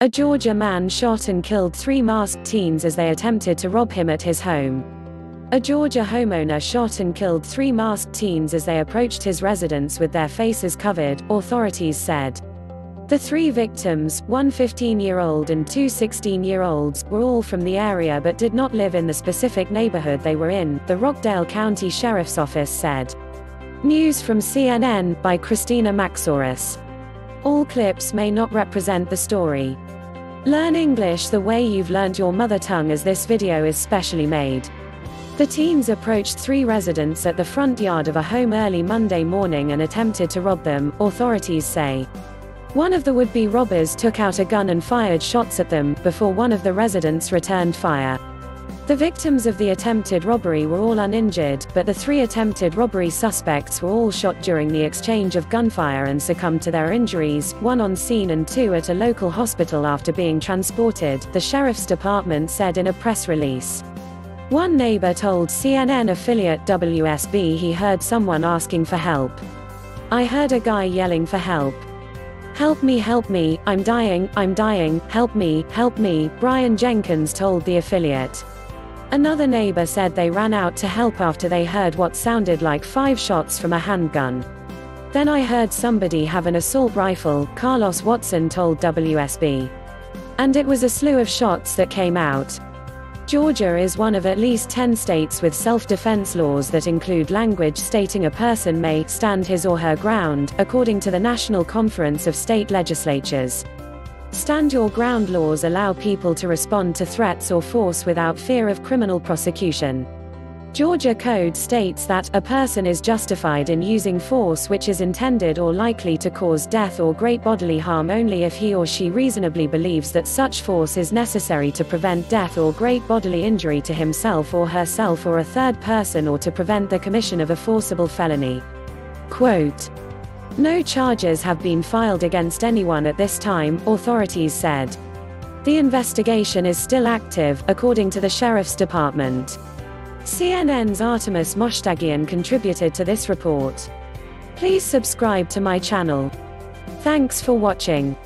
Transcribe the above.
A Georgia man shot and killed three masked teens as they attempted to rob him at his home. A Georgia homeowner shot and killed three masked teens as they approached his residence with their faces covered, authorities said. The three victims, one 15 year old and two 16 year olds, were all from the area but did not live in the specific neighborhood they were in, the Rockdale County Sheriff's Office said. News from CNN by Christina Maxouris. All clips may not represent the story. Learn English the way you've learned your mother tongue as this video is specially made. The teens approached three residents at the front yard of a home early Monday morning and attempted to rob them, authorities say. One of the would-be robbers took out a gun and fired shots at them, before one of the residents returned fire. The victims of the attempted robbery were all uninjured, but the three attempted robbery suspects were all shot during the exchange of gunfire and succumbed to their injuries, one on scene and two at a local hospital after being transported, the sheriff's department said in a press release. One neighbor told CNN affiliate WSB he heard someone asking for help. I heard a guy yelling for help. Help me, help me, I'm dying, I'm dying, help me, help me, Brian Jenkins told the affiliate. Another neighbor said they ran out to help after they heard what sounded like five shots from a handgun. Then I heard somebody have an assault rifle, Carlos Watson told WSB. And it was a slew of shots that came out. Georgia is one of at least 10 states with self-defense laws that include language stating a person may stand his or her ground, according to the National Conference of State Legislatures. Stand your ground laws allow people to respond to threats or force without fear of criminal prosecution. Georgia Code states that a person is justified in using force which is intended or likely to cause death or great bodily harm only if he or she reasonably believes that such force is necessary to prevent death or great bodily injury to himself or herself or a third person or to prevent the commission of a forcible felony. Quote, no charges have been filed against anyone at this time, authorities said. The investigation is still active, according to the Sheriff's Department. CNN's Artemis Moshtaghian contributed to this report. Please subscribe to my channel. Thanks for watching.